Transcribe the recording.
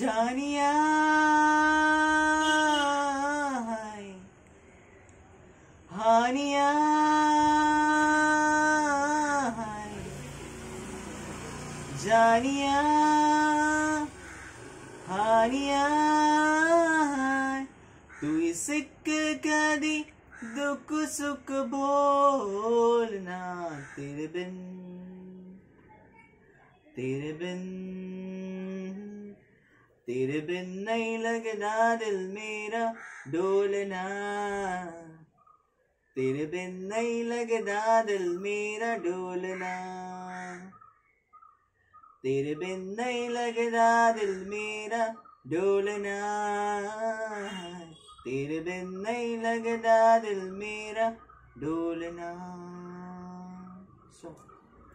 জানিয়া হানিয়া जानिया, हानिया, तू सिक कदी दुख सुख बोलना तेरे बिन तेरे बिन तेरे बिन नहीं लगना दिल मेरा डोलना, तेरे बिन नहीं लगना दिल मेरा डोलना। तेरे बिन नहीं लगदा दिल मेरा डोलना। तेरे बिन नहीं लगदा दिल मेरा डोलना। सो